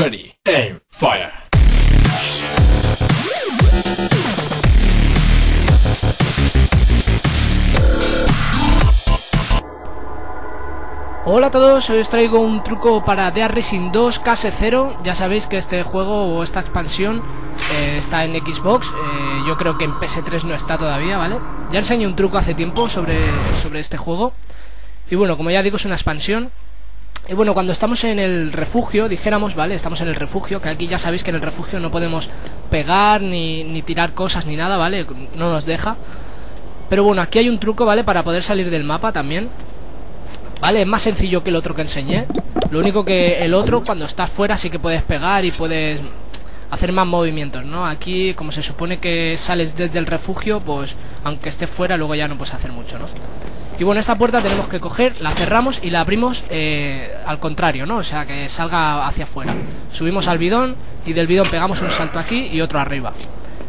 Aim, fire. Hola a todos, hoy os traigo un truco para Dead Racing 2 Case 0 Ya sabéis que este juego o esta expansión eh, está en Xbox eh, Yo creo que en PS3 no está todavía, ¿vale? Ya enseñé un truco hace tiempo sobre, sobre este juego Y bueno, como ya digo es una expansión y bueno, cuando estamos en el refugio, dijéramos, ¿vale? Estamos en el refugio, que aquí ya sabéis que en el refugio no podemos pegar, ni, ni tirar cosas, ni nada, ¿vale? No nos deja. Pero bueno, aquí hay un truco, ¿vale? Para poder salir del mapa también. ¿Vale? Es más sencillo que el otro que enseñé. Lo único que el otro, cuando estás fuera, sí que puedes pegar y puedes hacer más movimientos, ¿no? Aquí, como se supone que sales desde el refugio, pues aunque estés fuera, luego ya no puedes hacer mucho, ¿no? Y bueno, esta puerta tenemos que coger, la cerramos y la abrimos eh, al contrario, ¿no? O sea, que salga hacia afuera. Subimos al bidón y del bidón pegamos un salto aquí y otro arriba.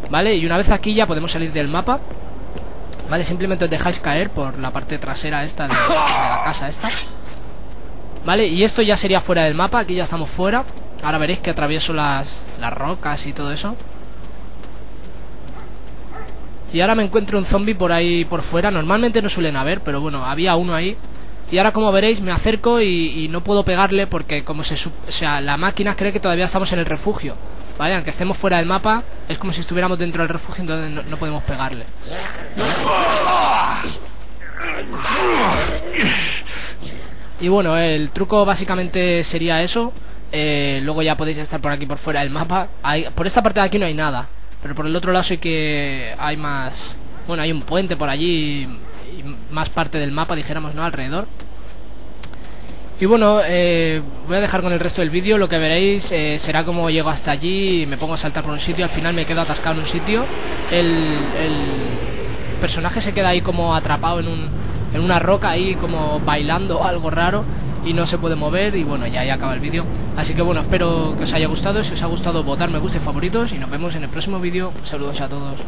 ¿Vale? Y una vez aquí ya podemos salir del mapa. ¿Vale? Simplemente os dejáis caer por la parte trasera esta de, de la casa esta. ¿Vale? Y esto ya sería fuera del mapa, aquí ya estamos fuera. Ahora veréis que atravieso las, las rocas y todo eso. Y ahora me encuentro un zombie por ahí por fuera. Normalmente no suelen haber, pero bueno, había uno ahí. Y ahora como veréis me acerco y, no puedo pegarle porque como se... O sea, la máquina cree que todavía estamos en el refugio. ¿Vale? Aunque estemos fuera del mapa, es como si estuviéramos dentro del refugio, entonces no, no podemos pegarle. Y bueno, el truco básicamente sería eso. Eh, luego ya podéis estar por aquí por fuera del mapa. Hay, por esta parte de aquí no hay nada. Pero por el otro lado sí que hay más... Bueno, hay un puente por allí y más parte del mapa, dijéramos, ¿no? Alrededor. Y bueno, eh, voy a dejar con el resto del vídeo. Lo que veréis eh, será como llego hasta allí me pongo a saltar por un sitio. Al final me quedo atascado en un sitio. El, el personaje se queda ahí como atrapado en, un, en una roca, ahí como bailando algo raro y no se puede mover y bueno, ya, ya acaba el vídeo. Así que bueno, espero que os haya gustado, si os ha gustado votar me gusta y favoritos y nos vemos en el próximo vídeo. Saludos a todos.